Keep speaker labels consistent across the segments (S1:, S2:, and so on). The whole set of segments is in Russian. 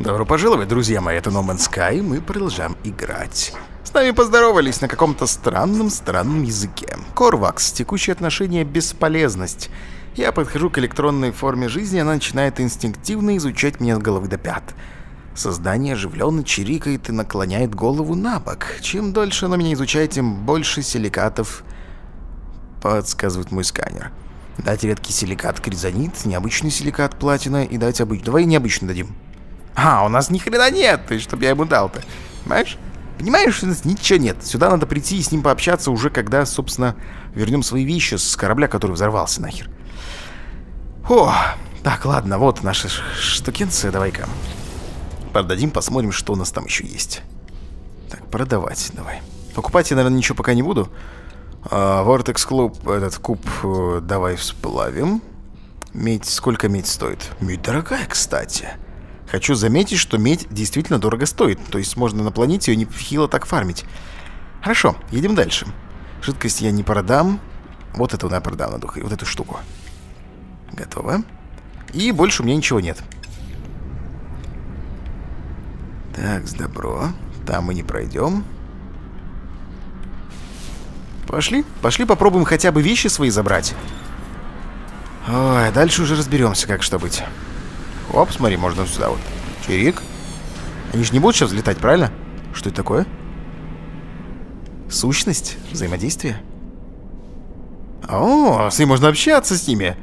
S1: Добро пожаловать, друзья мои, это No Man's Sky, мы продолжаем играть. С нами поздоровались на каком-то странном-странном языке. Корвакс, текущее отношение бесполезность. Я подхожу к электронной форме жизни, она начинает инстинктивно изучать меня с головы до пят. Создание оживленно чирикает и наклоняет голову на бок. Чем дольше оно меня изучает, тем больше силикатов подсказывает мой сканер. Дать редкий силикат кризонит, необычный силикат платина и дать обычный. Давай необычный дадим. А, у нас ни хрена нет, ты чтоб я ему дал-то. Понимаешь? Понимаешь, что у нас ничего нет. Сюда надо прийти и с ним пообщаться уже, когда, собственно, вернем свои вещи с корабля, который взорвался нахер. О, так, ладно, вот наша штукенция, давай-ка. Продадим, посмотрим, что у нас там еще есть. Так, продавать давай. Покупать я, наверное, ничего пока не буду. А, Vortex Club, этот куб э, давай всплавим. Медь, сколько медь стоит? Медь дорогая, кстати. Хочу заметить, что медь действительно дорого стоит. То есть можно на планете ее нехило так фармить. Хорошо, едем дальше. Жидкость я не продам. Вот эту я продам, надо, вот эту штуку. Готово. И больше у меня ничего нет. Так, с добро. Там мы не пройдем. Пошли, пошли попробуем хотя бы вещи свои забрать. Ой, дальше уже разберемся, как что быть. Оп, смотри, можно сюда вот. Чирик. Они же не будут сейчас взлетать, правильно? Что это такое? Сущность? Взаимодействие? О, с ним можно общаться с ними.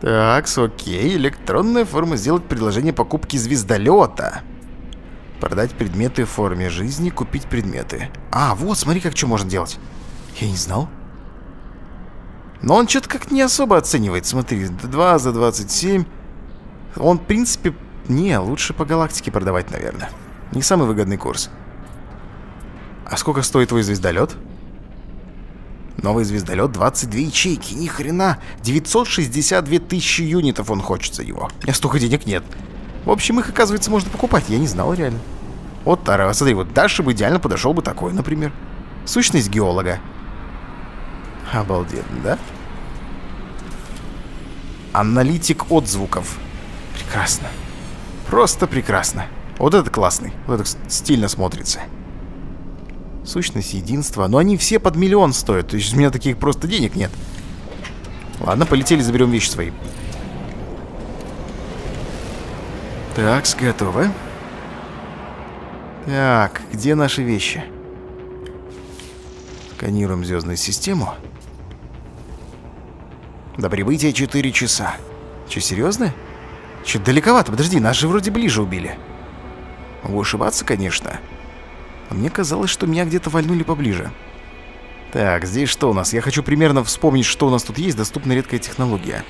S1: Так, окей. Электронная форма сделать предложение покупки звездолета. Продать предметы в форме жизни, купить предметы. А, вот, смотри, как что можно делать. Я не знал. Но он что-то как не особо оценивает. Смотри, 2 за 27. Он, в принципе... Не, лучше по галактике продавать, наверное. Не самый выгодный курс. А сколько стоит твой звездолет? Новый звездолет 22 ячейки, ни хрена. 962 тысячи юнитов он хочет за его. У меня столько денег нет. В общем, их, оказывается, можно покупать. Я не знал реально. Вот, Тара, смотри, вот дальше бы идеально подошел бы такой, например. Сущность геолога. Обалденно, да? Аналитик отзвуков. Прекрасно. Просто прекрасно. Вот это классный. Вот это стильно смотрится. Сущность единства. Но они все под миллион стоят. То есть у меня таких просто денег нет. Ладно, полетели, заберем вещи свои. Так, готово. Так, где наши вещи? Сканируем звездную систему. До прибытия 4 часа. Че, серьезно? Че-то далековато. Подожди, нас же вроде ближе убили. Могу ошибаться, конечно. А мне казалось, что меня где-то вальнули поближе. Так, здесь что у нас? Я хочу примерно вспомнить, что у нас тут есть. Доступна редкая технология.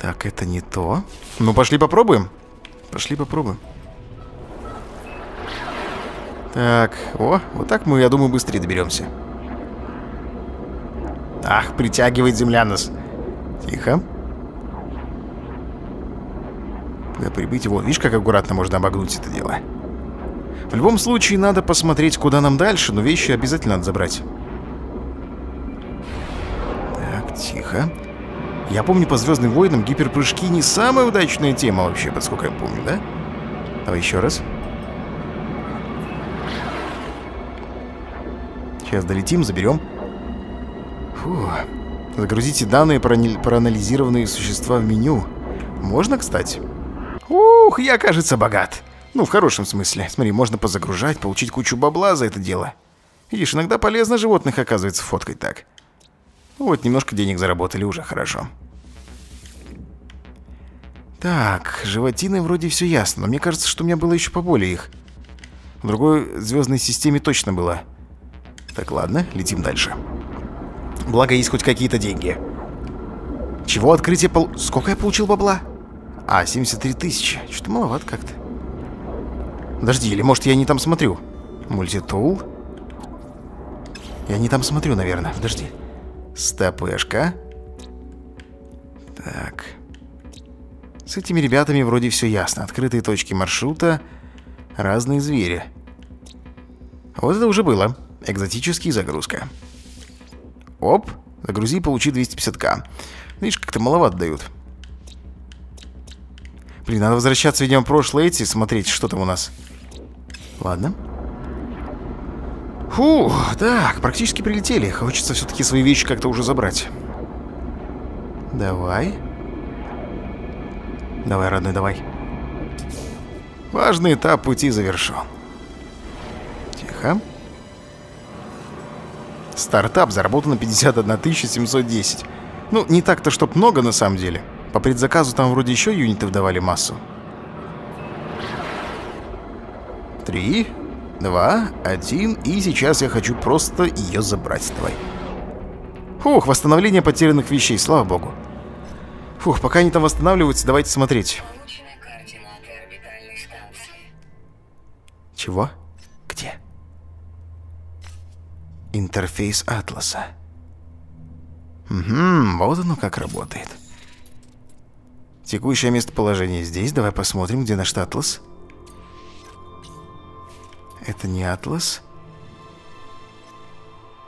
S1: Так, это не то. Ну, пошли попробуем. Пошли попробуем. Так, о, вот так мы, я думаю, быстрее доберемся. Ах, притягивает земля нас. Тихо. Да прибыть. Вот, видишь, как аккуратно можно обогнуть это дело. В любом случае, надо посмотреть, куда нам дальше, но вещи обязательно надо забрать. Так, тихо. Я помню, по Звездным войнам гиперпрыжки не самая удачная тема вообще, поскольку я помню, да? Давай еще раз. Сейчас долетим, заберем. Фу. Загрузите данные про проанализированные существа в меню. Можно, кстати? Ух, я, кажется, богат. Ну, в хорошем смысле. Смотри, можно позагружать, получить кучу бабла за это дело. Видишь, иногда полезно животных, оказывается, фоткать так. Вот, немножко денег заработали, уже хорошо. Так, животины вроде все ясно, но мне кажется, что у меня было еще поболее их. В другой звездной системе точно было. Так, ладно, летим дальше. Благо, есть хоть какие-то деньги. Чего открытие пол... Сколько я получил бабла? А, 73 тысячи. Что-то маловато как-то. Подожди, или может я не там смотрю? Мультитул? Я не там смотрю, наверное. Подожди. СТПшка. Так. С этими ребятами вроде все ясно. Открытые точки маршрута, разные звери. Вот это уже было. Экзотический загрузка. Оп, загрузи, получи 250к. Видишь, как-то маловато дают. Блин, надо возвращаться, видимо, в прошлое эти, смотреть, что там у нас. Ладно. Фу, так, практически прилетели. Хочется все-таки свои вещи как-то уже забрать. Давай. Давай, родной, давай. Важный этап пути завершен. Тихо. Стартап заработано 51 710. Ну, не так-то, чтоб много на самом деле. По предзаказу там вроде еще юнитов давали массу. Три, два, один, и сейчас я хочу просто ее забрать. Давай. Фух, восстановление потерянных вещей, слава богу. Фух, пока они там восстанавливаются, давайте смотреть. Чего? Где? Интерфейс Атласа. Угу, вот оно как работает. Текущее местоположение здесь. Давай посмотрим, где наш Атлас. Это не Атлас.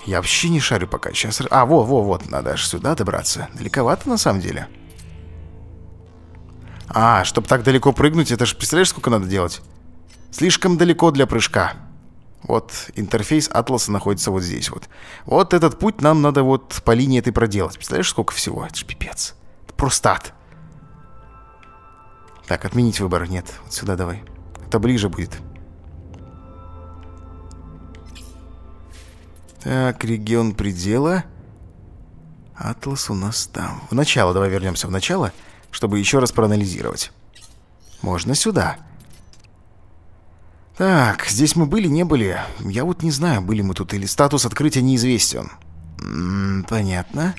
S1: Я вообще не шарю пока. Сейчас... А, во, во, вот, надо аж сюда добраться. Далековато, на самом деле. А, чтобы так далеко прыгнуть, это же, представляешь, сколько надо делать? Слишком далеко для прыжка. Вот, интерфейс Атласа находится вот здесь вот. Вот этот путь нам надо вот по линии этой проделать. Представляешь, сколько всего? Это же пипец. Это просто ад. Так, отменить выбор. Нет, вот сюда давай. Это ближе будет. Так, регион предела. Атлас у нас там. В начало, давай вернемся в начало, чтобы еще раз проанализировать. Можно сюда. Так, здесь мы были, не были. Я вот не знаю, были мы тут или статус открытия неизвестен. М -м, понятно.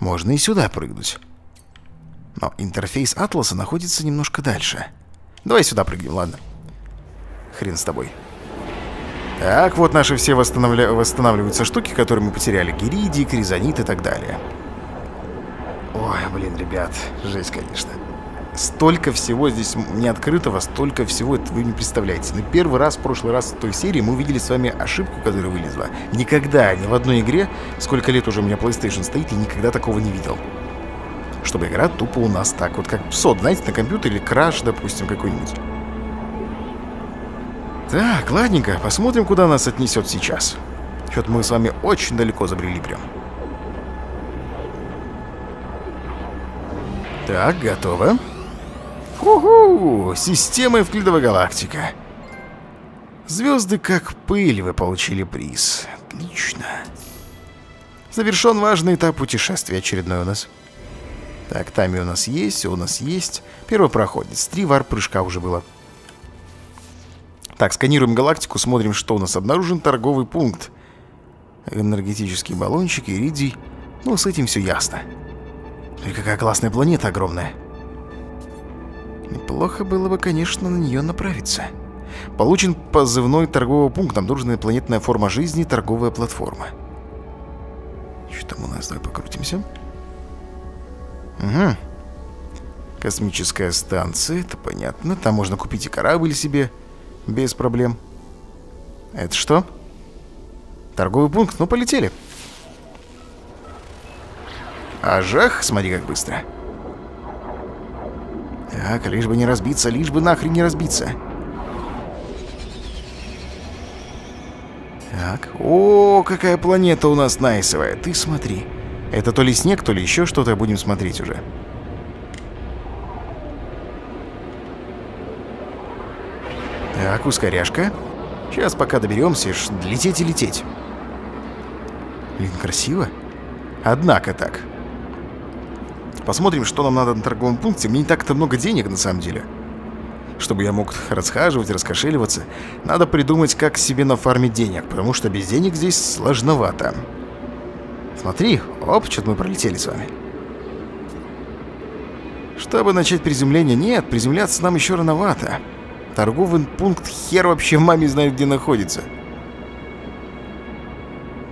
S1: Можно и сюда прыгнуть. Но интерфейс Атласа находится немножко дальше. Давай сюда прыгнем, ладно. Хрен с тобой. Так, вот наши все восстанавля... восстанавливаются штуки, которые мы потеряли. Гиридий, кризонит и так далее. Ой, блин, ребят, жесть, конечно. Столько всего здесь не открытого, столько всего, это вы не представляете. Но первый раз, в прошлый раз в той серии мы увидели с вами ошибку, которая вылезла. Никогда, ни в одной игре, сколько лет уже у меня PlayStation стоит, я никогда такого не видел чтобы игра тупо у нас так вот, как сот, знаете, на компьютере, краш, допустим, какой-нибудь. Так, ладненько, посмотрим, куда нас отнесет сейчас. Что-то мы с вами очень далеко забрели прям. Так, готово. Уху! Система Евклидова галактика. Звезды как пыль, вы получили приз. Отлично. Завершен важный этап путешествия очередной у нас. Так, тайми у нас есть, у нас есть. Первый проходец. Три вар-прыжка уже было. Так, сканируем галактику, смотрим, что у нас. Обнаружен торговый пункт. Энергетический баллончик, иридий. Ну, с этим все ясно. И какая классная планета огромная. Неплохо было бы, конечно, на нее направиться. Получен позывной торговый пункт. Обнаружена планетная форма жизни, торговая платформа. Что там у нас? Давай покрутимся. Угу. Космическая станция, это понятно. Там можно купить и корабль себе без проблем. Это что? Торговый пункт. Ну, полетели. Ажах, смотри, как быстро. Так, лишь бы не разбиться, лишь бы нахрен не разбиться. Так, о, какая планета у нас найсовая, ты смотри. Это то ли снег, то ли еще что-то, будем смотреть уже. Так, ускоряшка. Сейчас пока доберемся, лететь и лететь. Блин, красиво. Однако так. Посмотрим, что нам надо на торговом пункте. Мне не так-то много денег, на самом деле. Чтобы я мог расхаживать, раскошеливаться, надо придумать, как себе нафармить денег, потому что без денег здесь сложновато. Смотри, оп, что-то мы пролетели с вами. Чтобы начать приземление, нет, приземляться нам еще рановато. Торговый пункт хер вообще маме знает, где находится.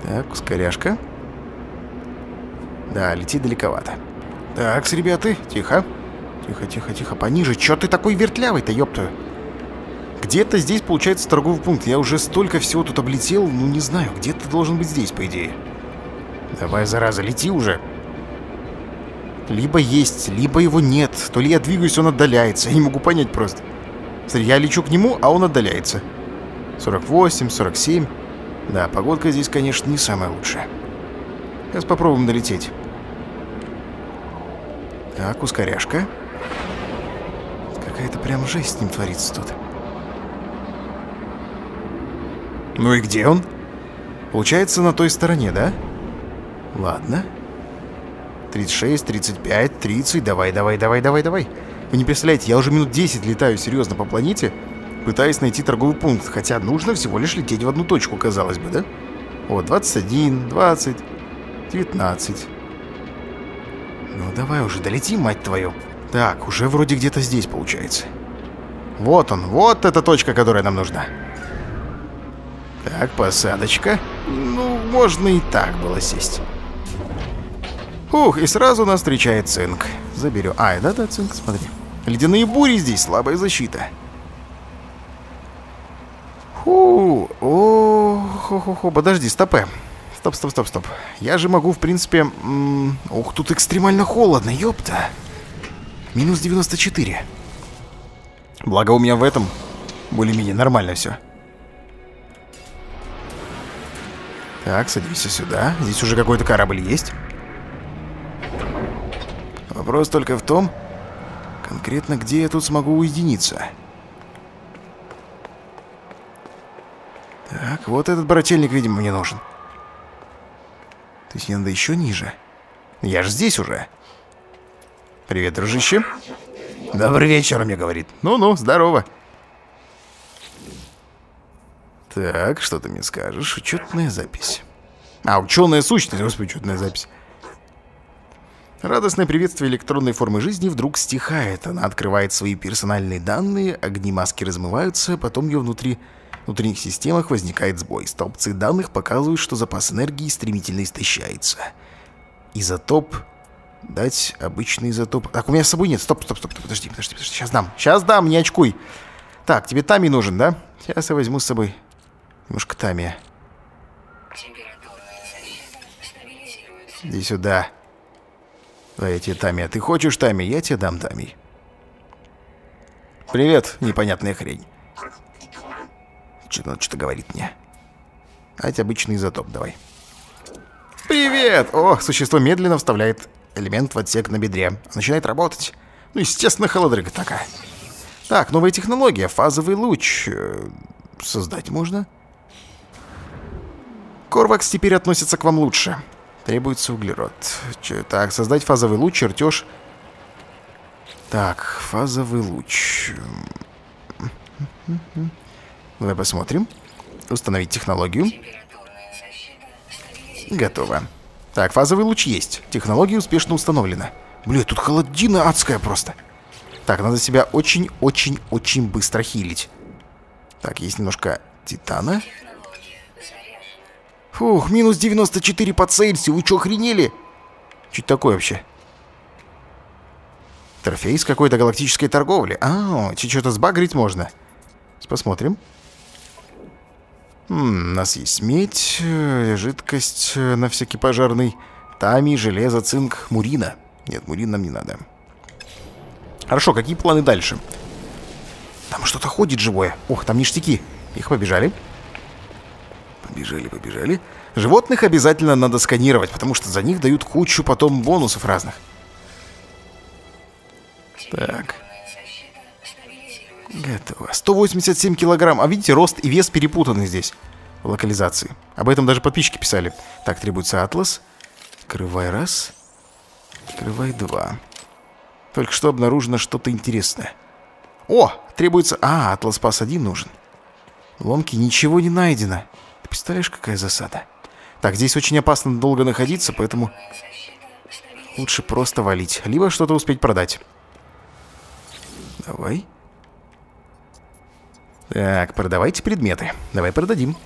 S1: Так, ускоряшка. Да, лети далековато. Так, ребята, тихо. Тихо, тихо, тихо, пониже. Чё ты такой вертлявый-то, ёпта? Где-то здесь получается торговый пункт. Я уже столько всего тут облетел, ну не знаю, где-то должен быть здесь, по идее. Давай, зараза, лети уже. Либо есть, либо его нет. То ли я двигаюсь, он отдаляется. Я не могу понять просто. Смотри, я лечу к нему, а он отдаляется. 48, 47. Да, погодка здесь, конечно, не самая лучшая. Сейчас попробуем долететь. Так, ускоряшка. Какая-то прям жесть с ним творится тут. Ну и где он? Получается, на той стороне, да? Ладно. 36, 35, 30. Давай, давай, давай, давай, давай. Вы не представляете, я уже минут 10 летаю серьезно по планете, пытаясь найти торговый пункт, хотя нужно всего лишь лететь в одну точку, казалось бы, да? Вот, 21, 20, 19. Ну давай уже, долети, мать твою. Так, уже вроде где-то здесь получается. Вот он, вот эта точка, которая нам нужна. Так, посадочка. Ну, можно и так было сесть. Ух, и сразу нас встречает цинк. Заберем. Ай, да-да, цинк, смотри. Ледяные бури здесь, слабая защита. Фу, о, хо, хо, хо, подожди, стопэ. Стоп, стоп, стоп, стоп. Я же могу, в принципе... Ух, тут экстремально холодно, ёпта. Минус 94. Благо у меня в этом более-менее нормально все. Так, садимся сюда. Здесь уже какой-то корабль есть. Вопрос только в том, конкретно где я тут смогу уединиться. Так, вот этот брательник, видимо, мне нужен. То есть мне надо еще ниже. Я же здесь уже. Привет, дружище. Добрый вечер, мне говорит. Ну-ну, здорово. Так, что ты мне скажешь? Учетная запись. А, ученая сущность, господи, учетная запись. Радостное приветствие электронной формы жизни вдруг стихает. Она открывает свои персональные данные, огни маски размываются, потом ее внутри внутренних системах возникает сбой. Столбцы данных показывают, что запас энергии стремительно истощается. Изотоп... Дать обычный изотоп... Так, у меня с собой нет. Стоп, стоп, стоп. Подожди, подожди, подожди. Сейчас дам. Сейчас дам, не очкуй. Так, тебе Тами нужен, да? Сейчас я возьму с собой немножко Тами. Иди сюда. Тебе Тами. А ты хочешь Тами? Я тебе дам Тами. Привет, непонятная хрень. Что-то что-то говорит мне. Дать обычный изотоп, давай. Привет! О, существо медленно вставляет элемент в отсек на бедре. Начинает работать. Ну, естественно, холодрыга такая. Так, новая технология. Фазовый луч. Э, создать можно? Корвакс теперь относится к вам лучше. Требуется углерод. Че, так, создать фазовый луч, чертеж. Так, фазовый луч. Давай посмотрим. Установить технологию. Готово. Так, фазовый луч есть. Технология успешно установлена. Блин, тут холодина адская просто. Так, надо себя очень-очень-очень быстро хилить. Так, есть немножко титана. Фух, минус 94 по Цельсию. Вы что, охренели? Это такое вообще? Трофей с какой-то галактической торговли. А, что-то сбагрить можно. Посмотрим. М, у нас есть медь, э, жидкость э, на всякий пожарный, тами, железо, цинк, мурина. Нет, мурин нам не надо. Хорошо, какие планы дальше? Там что-то ходит живое. Ох, там ништяки. Их побежали. Побежали, побежали. Животных обязательно надо сканировать, потому что за них дают кучу потом бонусов разных. Так. Готово. 187 килограмм. А видите, рост и вес перепутаны здесь. В локализации. Об этом даже подписчики писали. Так, требуется атлас. Открывай раз. Открывай два. Только что обнаружено что-то интересное. О, требуется... А, атлас пас один нужен. Ломки ничего не найдено. Представляешь, какая засада? Так, здесь очень опасно долго находиться, поэтому... Лучше просто валить. Либо что-то успеть продать. Давай. Так, продавайте предметы. Давай продадим.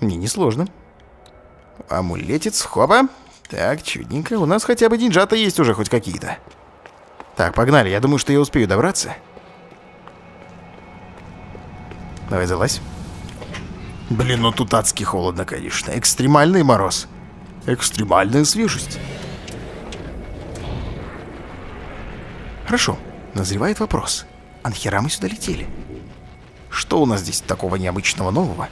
S1: Не, не сложно. Амулетец, хопа. Так, чудненько. У нас хотя бы деньжата есть уже хоть какие-то. Так, погнали. Я думаю, что я успею добраться. Давай, залазь. Блин, ну тут адски холодно, конечно. Экстремальный мороз. Экстремальная свежесть. Хорошо, назревает вопрос. А нахера мы сюда летели? Что у нас здесь такого необычного нового?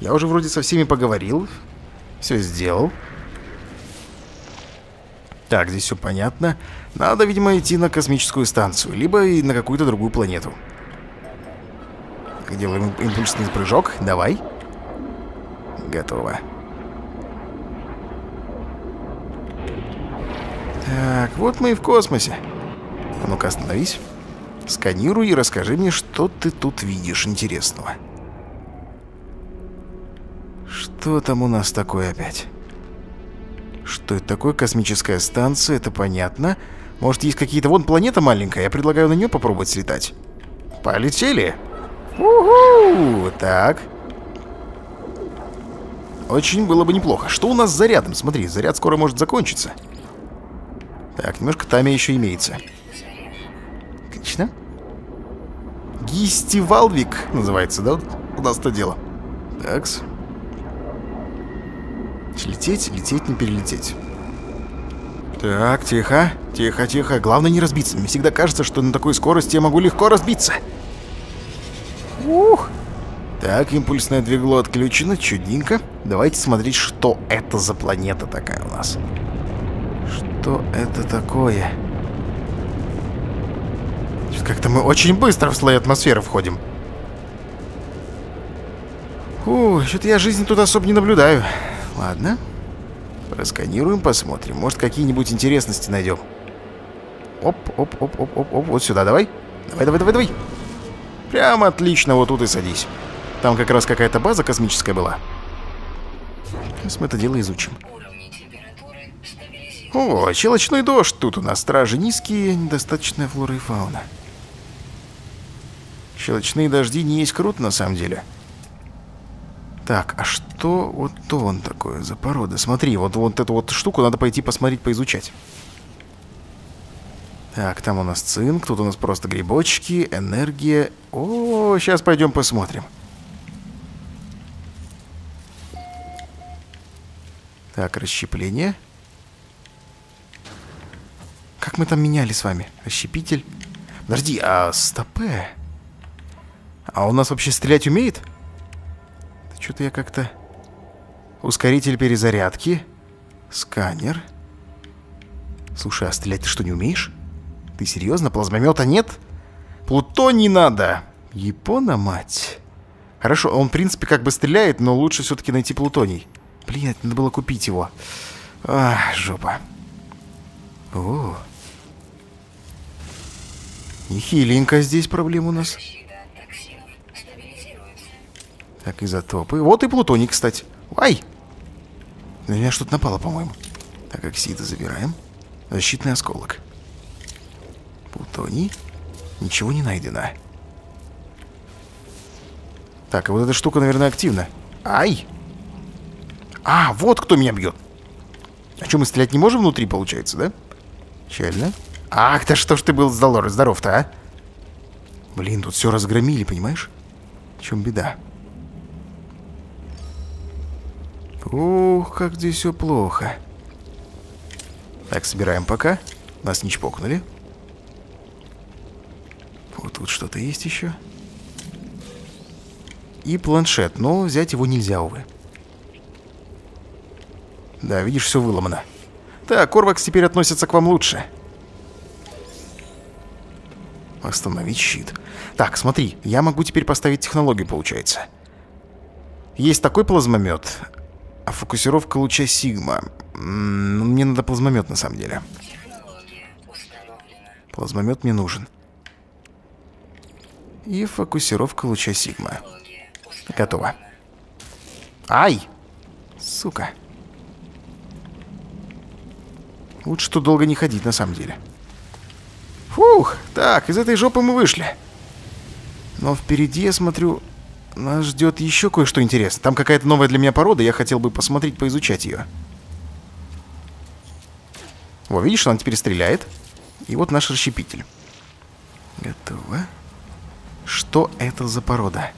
S1: Я уже вроде со всеми поговорил. Все сделал. Так, здесь все понятно. Надо, видимо, идти на космическую станцию, либо и на какую-то другую планету. Делаем импульсный прыжок. Давай. Готово. Так, вот мы и в космосе. А ну-ка, остановись. Сканируй и расскажи мне, что ты тут видишь интересного. Что там у нас такое опять? Что это такое? Космическая станция, это понятно. Может, есть какие-то... Вон планета маленькая, я предлагаю на нее попробовать слетать. Полетели! Уху! Так. Очень было бы неплохо. Что у нас с зарядом? Смотри, заряд скоро может закончиться. Так, немножко тайми еще имеется. Отлично. Гистивалвик называется, да? У нас это дело. Такс. Лететь, лететь, не перелететь. Так, тихо, тихо, тихо. Главное не разбиться. Мне всегда кажется, что на такой скорости я могу легко разбиться. Ух. Так, импульсное двигло отключено, чудненько. Давайте смотреть, что это за планета такая у нас. Что это такое? Как-то мы очень быстро в слой атмосферы входим. Фу, что-то я жизни тут особо не наблюдаю. Ладно. Просканируем, посмотрим. Может, какие-нибудь интересности найдем. Оп, оп, оп, оп, оп, оп. Вот сюда, давай. Давай, давай, давай, давай. Прямо отлично, вот тут и садись. Там как раз какая-то база космическая была. Сейчас мы это дело изучим. О, щелочной дождь. Тут у нас стражи низкие, недостаточная флора и фауна. Щелочные дожди не есть круто, на самом деле. Так, а что вот то он такое за порода? Смотри, вот, вот эту вот штуку надо пойти посмотреть, поизучать. Так, там у нас цинк, тут у нас просто грибочки, энергия. О, сейчас пойдем посмотрим. Так, расщепление. Как мы там меняли с вами? Расщепитель. Подожди, а стопе? А он нас вообще стрелять умеет? Что-то я как-то... Ускоритель перезарядки. Сканер. Слушай, а стрелять ты что, не умеешь? Ты серьезно? Плазмомета нет? Плутоний надо. Япона, мать. Хорошо, он, в принципе, как бы стреляет, но лучше все-таки найти плутоний. Блин, надо было купить его. Ах, жопа. О. Нехиленько здесь проблем у нас. Так, изотопы. Вот и плутоний, кстати. Ай! На меня что-то напало, по-моему. Так, оксиды забираем. Защитный осколок. Плутоний. Ничего не найдено. Так, а вот эта штука, наверное, активна. Ай! А, вот кто меня бьет. А что, мы стрелять не можем внутри, получается, да? Печально. Ах, да что ж ты был здоров-то, здоров а? Блин, тут все разгромили, понимаешь? В чем беда? Ух, как здесь все плохо. Так, собираем пока. Нас не чпокнули. Тут что-то есть еще. И планшет, но взять его нельзя, увы. Да, видишь, все выломано. Так, Корвакс теперь относится к вам лучше. Остановить щит. Так, смотри, я могу теперь поставить технологию, получается. Есть такой плазмомет. А фокусировка луча Сигма. Ну, мне надо плазмомет на самом деле. Плазмомет мне нужен. И фокусировка луча Сигма. Готово. Ай! Сука. Лучше тут долго не ходить, на самом деле. Фух, так, из этой жопы мы вышли. Но впереди, я смотрю, нас ждет еще кое-что интересное. Там какая-то новая для меня порода, я хотел бы посмотреть, поизучать ее. Во, видишь, она теперь стреляет. И вот наш расщепитель. Готово. Что это за порода?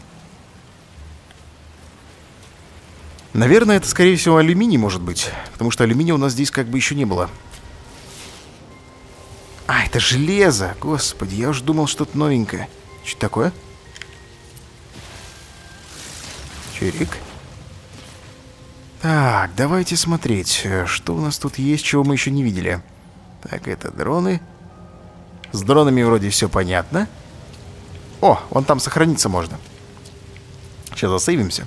S1: Наверное, это, скорее всего, алюминий может быть. Потому что алюминия у нас здесь как бы еще не было. А, это железо! Господи, я уже думал, что-то новенькое. Что такое? Чирик. Так, давайте смотреть, что у нас тут есть, чего мы еще не видели. Так, это дроны. С дронами вроде все понятно. О, вон там сохраниться можно. Сейчас засейвимся.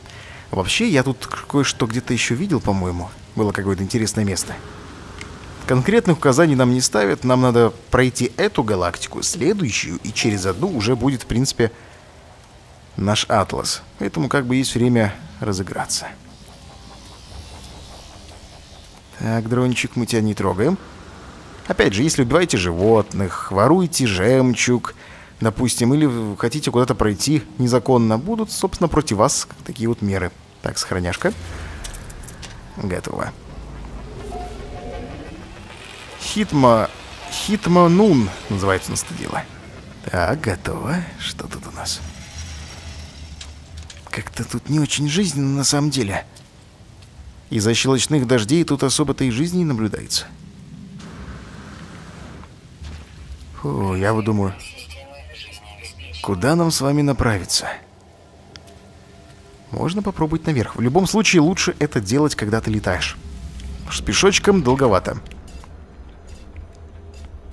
S1: Вообще, я тут кое-что где-то еще видел, по-моему. Было какое-то интересное место. Конкретных указаний нам не ставят. Нам надо пройти эту галактику, следующую, и через одну уже будет, в принципе, наш Атлас. Поэтому как бы есть время разыграться. Так, дрончик, мы тебя не трогаем. Опять же, если убиваете животных, воруете жемчуг, допустим, или хотите куда-то пройти незаконно, будут, собственно, против вас такие вот меры. Так, сохраняшка. Готово. Хитма... Хитма Нун называется у нас. Так, готово. Что тут у нас? Как-то тут не очень жизненно на самом деле. Из-за щелочных дождей тут особо-то и жизни не наблюдается. Фу, я вот думаю, куда нам с вами направиться? Можно попробовать наверх. В любом случае, лучше это делать, когда ты летаешь. С пешочком долговато.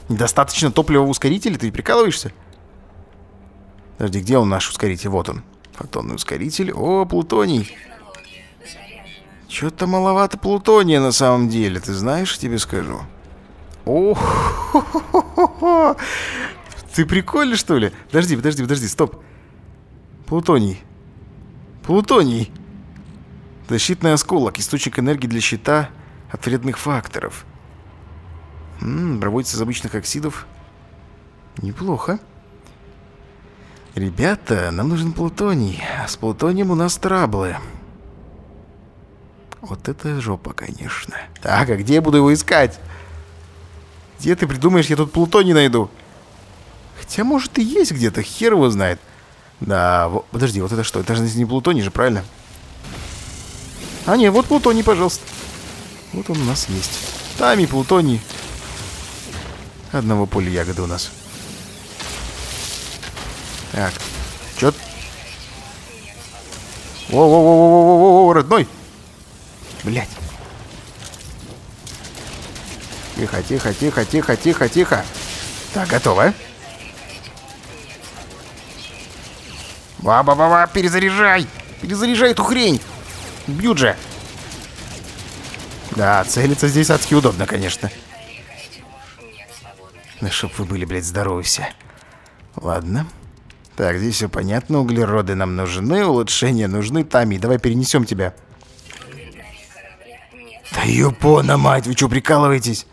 S1: Достаточно топлива в ускорителе? Ты прикалываешься? Подожди, где он наш ускоритель? Вот он. Фотонный ускоритель. О, плутоний. Чё-то маловато плутония на самом деле, ты знаешь, тебе скажу. О, ты прикольный, что ли? Подожди, подожди, подожди, стоп. Плутоний. Плутоний. Защитный осколок, источник энергии для щита от вредных факторов. М проводится из обычных оксидов. Неплохо. Ребята, нам нужен плутоний. А с плутонием у нас траблы. Вот это жопа, конечно. Так, а где я буду его искать? Где ты придумаешь, я тут плутоний найду? Хотя, может, и есть где-то, хер его знает. Да, вот, подожди, вот это что? Это же не плутоний же, правильно? А, не, вот плутоний, пожалуйста. Вот он у нас есть. Там и плутоний. Одного поля ягоды у нас. Так. Чё? Во-во-во-во-во-во, родной! Блять. Тихо, тихо, тихо, тихо, тихо, тихо. Так, готово. Ба-ба-ба-ба, перезаряжай! Перезаряжай эту хрень! Бьют же! Да, целиться здесь адски удобно, конечно. Да чтоб вы были, блядь, здоровы все. Ладно. Так, здесь все понятно. Углероды нам нужны, улучшения нужны. Тами, давай перенесем тебя. Да ёпона, мать, вы что, прикалываетесь?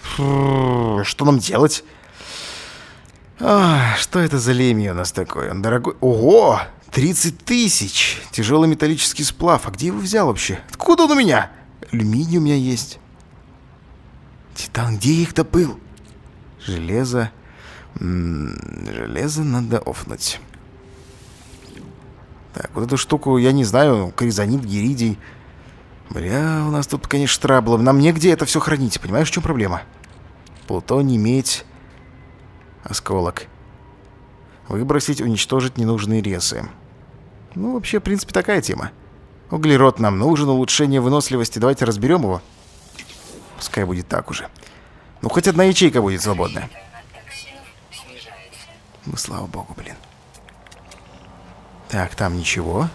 S1: Фу, что нам делать? А, что это за лемья у нас такой? Он дорогой... Ого! 30 тысяч! Тяжелый металлический сплав. А где его взял вообще? Откуда он у меня? Алюминий у меня есть. Титан, где их добыл? Железо. М -м, железо надо офнуть. Так, вот эту штуку, я не знаю, коризонит, геридий. Бля, у нас тут, конечно, траблы. Нам негде это все хранить, понимаешь, в чем проблема? Плутоний, медь, осколок. Выбросить, уничтожить ненужные ресы. Ну, вообще, в принципе, такая тема. Углерод нам нужен, улучшение выносливости. Давайте разберем его. Пускай будет так уже. Ну, хоть одна ячейка будет свободная. Ну, слава богу, блин. Так, там ничего.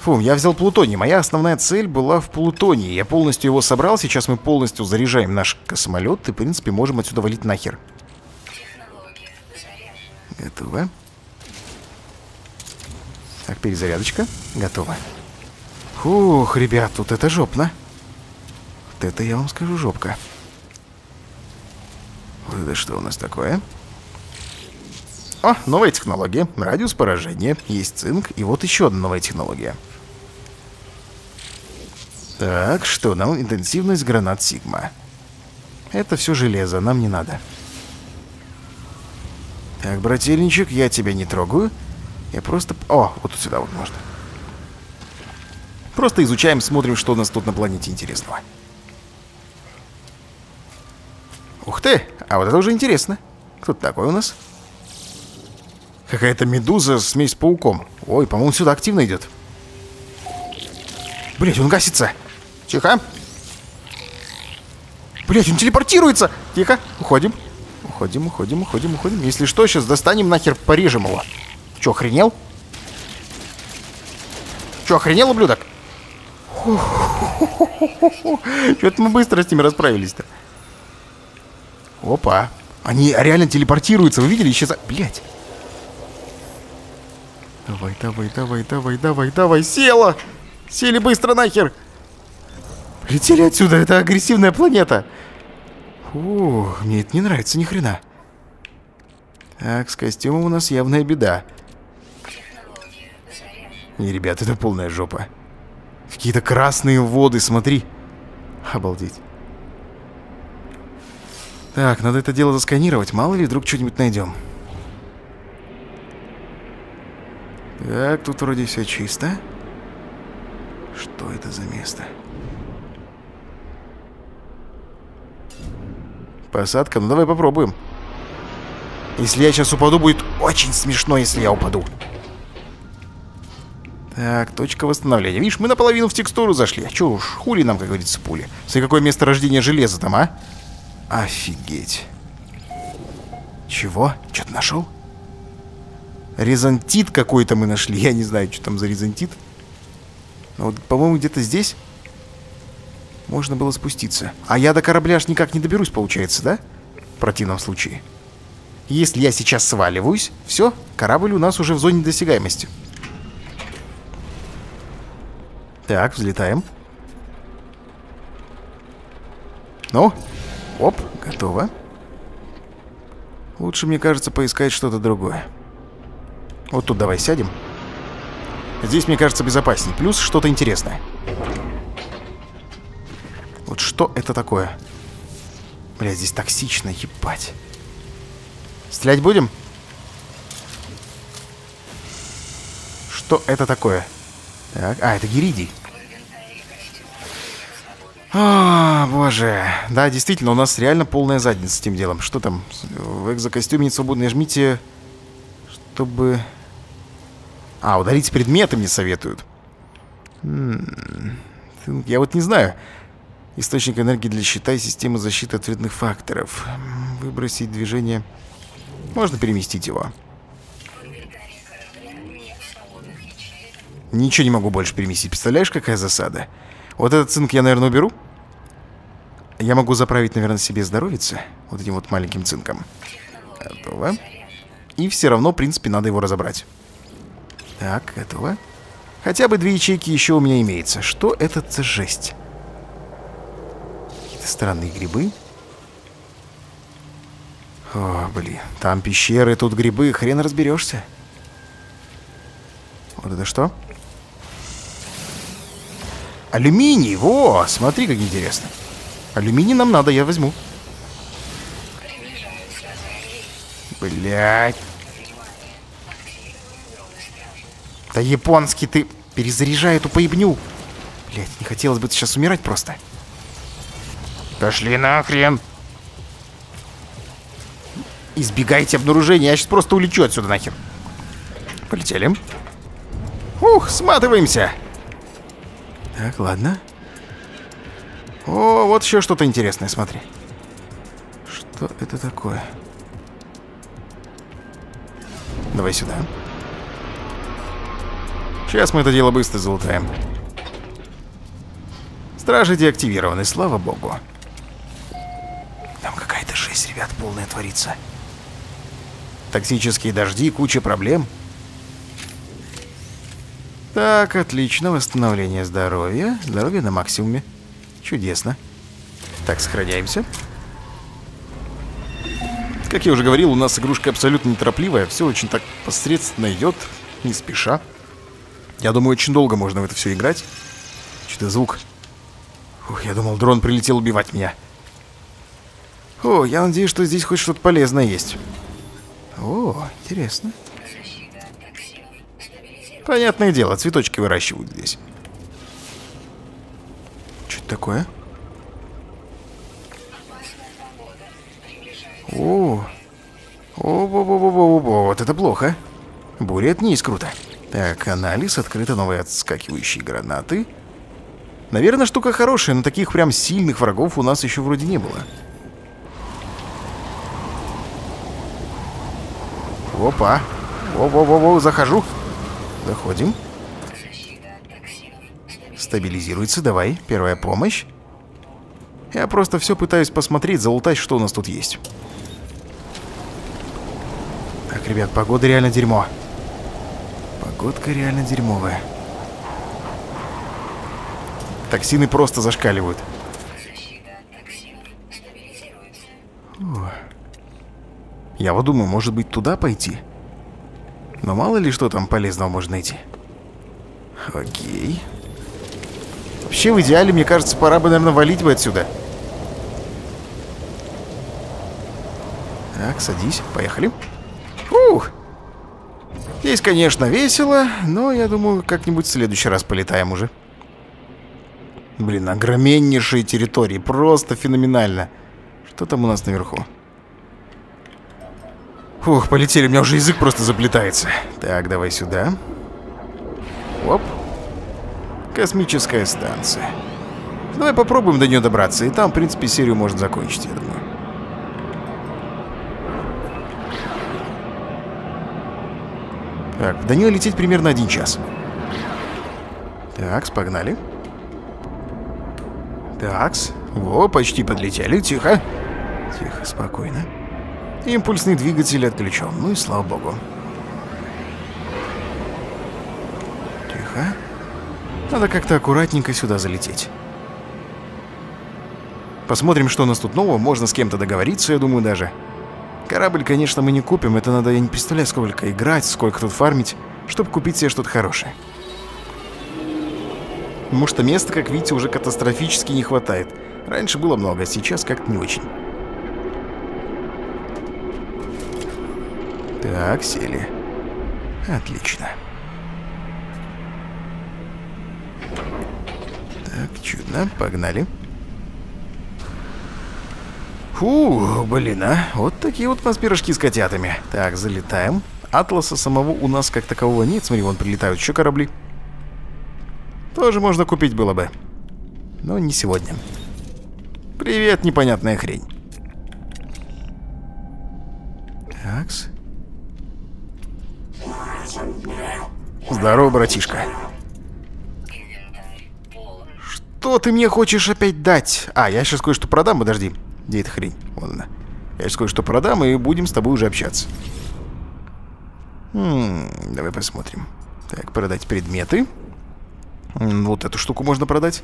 S1: Фу, я взял плутоний. Моя основная цель была в плутонии. Я полностью его собрал. Сейчас мы полностью заряжаем наш космолет. И, в принципе, можем отсюда валить нахер. Готово. Так, перезарядочка. Готово. Фух, ребят, тут это жопно. Вот это я вам скажу жопка. Вот это что у нас такое? О, новая технология. Радиус поражения. Есть цинк. И вот еще одна новая технология. Так, что нам? Интенсивность гранат Сигма. Это все железо, нам не надо. Так, брательничек, я тебя не трогаю. Я просто... О, вот сюда вот можно. Просто изучаем, смотрим, что у нас тут на планете интересного. Ух ты, а вот это уже интересно. Кто такой у нас? Какая-то медуза, смесь с пауком. Ой, по-моему, сюда активно идет. Блять, он гасится. Тихо. Блять, он телепортируется. Тихо, уходим. Уходим, уходим, уходим, уходим. Если что, сейчас достанем нахер, порежем его. Че, охренел? Че, охренел, ублюдок? Что-то мы быстро с ними расправились-то. Опа. Они реально телепортируются. Вы видели? Исчеза... Блять. Давай, давай, давай, давай, давай, давай. Села! Сели быстро нахер! Летели отсюда, это агрессивная планета. Фу, мне это не нравится ни хрена. Так, с костюмом у нас явная беда. Не, ребят, это полная жопа. Какие-то красные воды, смотри. Обалдеть. Так, надо это дело засканировать. Мало ли, вдруг что-нибудь найдем. Так, тут вроде все чисто. Что это за место? Посадка? Ну давай попробуем. Если я сейчас упаду, будет очень смешно, если я упаду. Так, точка восстановления. Видишь, мы наполовину в текстуру зашли. А чё уж, хули нам, как говорится, пули. Смотри, какое место рождения железа там, а? Офигеть. Чего? Что-то нашел? Резонтит какой-то мы нашли. Я не знаю, что там за резонтит. Но вот, по-моему, где-то здесь можно было спуститься. А я до корабля аж никак не доберусь, получается, да? В противном случае. Если я сейчас сваливаюсь, все, корабль у нас уже в зоне досягаемости. Так, взлетаем. Ну, оп, готово. Лучше, мне кажется, поискать что-то другое. Вот тут давай сядем. Здесь, мне кажется, безопасней. Плюс что-то интересное. Вот что это такое? Бля, здесь токсично, ебать. Стрелять будем? Что это такое? Так, а, это гиридий. А, боже. Да, действительно, у нас реально полная задница с этим делом. Что там? В экзокостюме не свободно. Нажмите, чтобы... А, удалить предметы мне советуют. Я вот не знаю. Источник энергии для щита и системы защиты от вредных факторов. Выбросить движение. Можно переместить его. Ничего не могу больше переместить. Представляешь, какая засада? Вот этот цинк я, наверное, уберу. Я могу заправить, наверное, себе здоровице. Вот этим вот маленьким цинком. Готово. И все равно, в принципе, надо его разобрать. Так, готово. Хотя бы две ячейки еще у меня имеется. Что это за жесть? Странные грибы. О, блин. Там пещеры, тут грибы. Хрен разберешься. Вот это что? Алюминий! Во! Смотри, как интересно. Алюминий нам надо, я возьму. Блять. Да японский ты... Перезаряжай эту поебню. Блять, не хотелось бы сейчас умирать просто. Пошли нахрен. Избегайте обнаружения, я сейчас просто улечу отсюда нахер. Полетели. Ух, сматываемся. Так, ладно. О, вот еще что-то интересное, смотри. Что это такое? Давай сюда. Сейчас мы это дело быстро залутаем. Стражи деактивированы, слава богу. Ребят, полная творится. Токсические дожди, куча проблем. Так, отлично. Восстановление здоровья. Здоровье на максимуме. Чудесно. Так, сохраняемся. Как я уже говорил, у нас игрушка абсолютно неторопливая. Все очень так посредственно идет, не спеша. Я думаю, очень долго можно в это все играть. Что-то звук. Ух, я думал, дрон прилетел убивать меня. О, я надеюсь, что здесь хоть что-то полезное есть. О, интересно. Понятное дело, цветочки выращивают здесь. Что это такое? О, о, во, во, во, во, во, вот это плохо. Буря это не есть круто. Так, анализ, открыты новые отскакивающие гранаты. Наверное, штука хорошая, но таких прям сильных врагов у нас еще вроде не было. Опа. Во-во-во-во, захожу. Заходим. Стабилизируется, давай. Первая помощь. Я просто все пытаюсь посмотреть, залутать, что у нас тут есть. Так, ребят, погода реально дерьмо. Погодка реально дерьмовая. Токсины просто зашкаливают. Я вот думаю, может быть туда пойти? Но мало ли что там полезного можно найти. Окей. Вообще, в идеале, мне кажется, пора бы, наверное, валить бы отсюда. Так, садись, поехали. Ух! Здесь, конечно, весело, но я думаю, как-нибудь в следующий раз полетаем уже. Блин, огроменнейшие территории, просто феноменально. Что там у нас наверху? Фух, полетели, у меня уже язык просто заплетается. Так, давай сюда. Оп. Космическая станция. Давай попробуем до нее добраться, и там, в принципе, серию можно закончить, я думаю. Так, до нее лететь примерно один час. Так, погнали. Такс. Во, почти подлетели. Тихо. Тихо, спокойно. Импульсный двигатель отключен. Ну и слава богу. Тихо. Надо как-то аккуратненько сюда залететь. Посмотрим, что у нас тут нового. Можно с кем-то договориться, я думаю, даже. Корабль, конечно, мы не купим. Это надо, я не представляю, сколько играть, сколько тут фармить, чтобы купить себе что-то хорошее. Потому что места, как видите, уже катастрофически не хватает. Раньше было много, а сейчас как-то не очень. Так, сели. Отлично. Так, чудно, погнали. Фу, блин, а. Вот такие вот у нас пирожки с котятами. Так, залетаем. Атласа самого у нас как такового нет. Смотри, вон прилетают еще корабли. Тоже можно купить было бы. Но не сегодня. Привет, непонятная хрень. Такс. Здорово, братишка. Что ты мне хочешь опять дать? А, я сейчас кое-что продам, подожди. Где эта хрень? Вон она. Я сейчас кое-что продам, и будем с тобой уже общаться. М -м, давай посмотрим. Так, продать предметы. Вот эту штуку можно продать.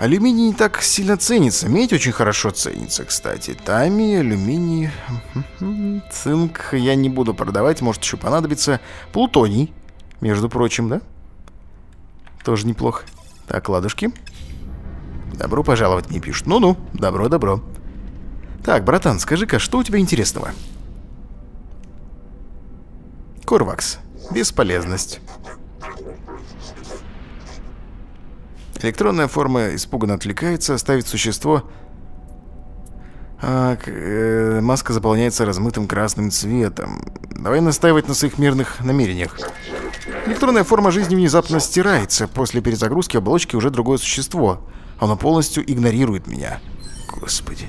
S1: Алюминий не так сильно ценится. Медь очень хорошо ценится, кстати. Тами, алюминий, цинк я не буду продавать, может еще понадобится. Плутоний, между прочим, да? Тоже неплохо. Так, ладушки. Добро пожаловать, мне пишут. Ну-ну, добро-добро. Так, братан, скажи-ка, что у тебя интересного? Корвакс. Бесполезность. Электронная форма испуганно отвлекается, ставит существо... А, э, маска заполняется размытым красным цветом. Давай настаивать на своих мирных намерениях. Электронная форма жизни внезапно стирается. После перезагрузки оболочки уже другое существо. Оно полностью игнорирует меня. Господи.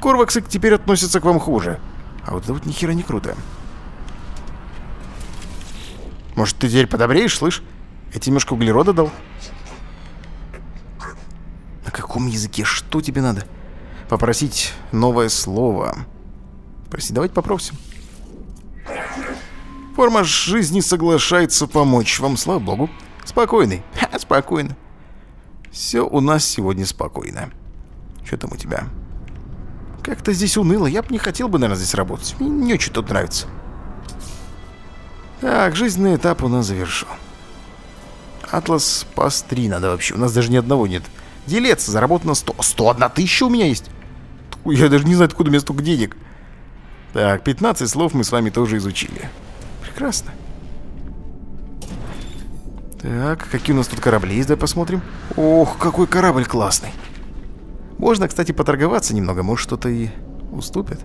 S1: Корваксы теперь относятся к вам хуже. А вот это вот нихера не круто. Может, ты теперь подобреешь, слышь? Я тебе немножко углерода дал? На каком языке? Что тебе надо? Попросить новое слово. Прости, давайте попросим. Форма жизни соглашается помочь вам, слава богу. Спокойный. Ха, спокойно. Все у нас сегодня спокойно. Что там у тебя? Как-то здесь уныло. Я бы не хотел бы, наверное, здесь работать. Мне не очень тут нравится. Так, жизненный этап у нас завершен. Атлас Пас 3 надо вообще. У нас даже ни одного нет. Делец, заработано 100. 101 тысяча у меня есть. Я даже не знаю, откуда у меня столько денег. Так, 15 слов мы с вами тоже изучили. Прекрасно. Так, какие у нас тут корабли есть, давай посмотрим. Ох, какой корабль классный. Можно, кстати, поторговаться немного, может, что-то и уступит.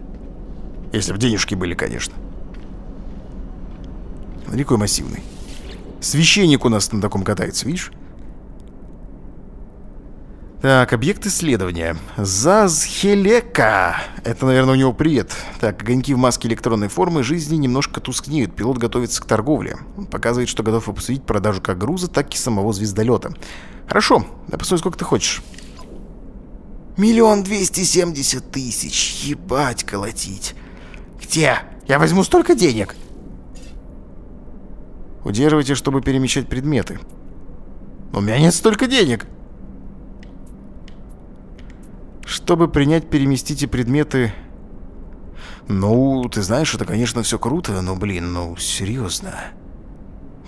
S1: Если бы денежки были, конечно. Рекой массивный. Священник у нас на таком катается, видишь? Так, объект исследования. Зазхелека. Это, наверное, у него привет. Так, огоньки в маске электронной формы жизни немножко тускнеют. Пилот готовится к торговле. Он показывает, что готов обсудить продажу как груза, так и самого звездолета. Хорошо, да посмотри, сколько ты хочешь. Миллион двести семьдесят тысяч. Ебать колотить. Где? Я возьму столько денег. Удерживайте, чтобы перемещать предметы. У меня нет столько денег. Чтобы принять, переместите предметы... Ну, ты знаешь, это, конечно, все круто, но, блин, ну, серьезно.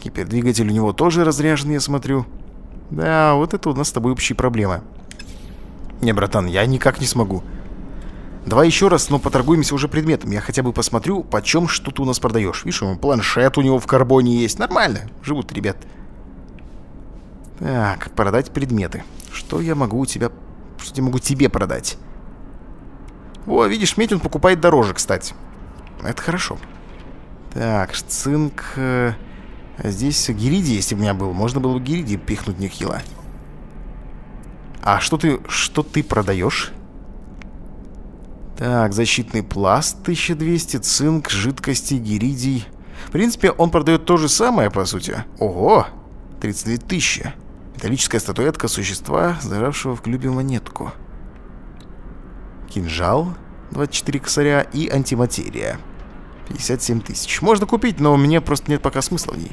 S1: Гипердвигатель у него тоже разряжен, я смотрю. Да, вот это у нас с тобой общие проблемы. Не, братан, я никак не смогу. Давай еще раз, но поторгуемся уже предметом. Я хотя бы посмотрю, почем что ты у нас продаешь. Видишь, планшет у него в карбоне есть. Нормально, живут ребят. Так, продать предметы. Что я могу у тебя что я могу тебе продать? О, видишь, медь он покупает дороже, кстати. Это хорошо. Так, цинк... Э, здесь гириди, если бы у меня был, можно было бы гириди пихнуть нехило. А что ты... что ты продаешь? Так, защитный пласт 1200, цинк, жидкости, гиридий. В принципе, он продает то же самое, по сути. Ого! 32 тысячи. Металлическая статуэтка существа, зажавшего в клюбе монетку. Кинжал, 24 косаря и антиматерия. 57 тысяч. Можно купить, но мне просто нет пока смысла в ней.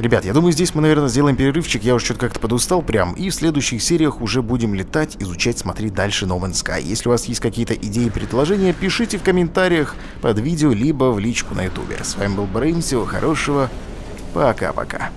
S1: Ребят, я думаю, здесь мы, наверное, сделаем перерывчик. Я уже что-то как-то подустал прям. И в следующих сериях уже будем летать, изучать, смотреть дальше No Man's Sky. Если у вас есть какие-то идеи и предложения, пишите в комментариях под видео, либо в личку на ютубе. С вами был Брейн. Всего хорошего. Пока-пока.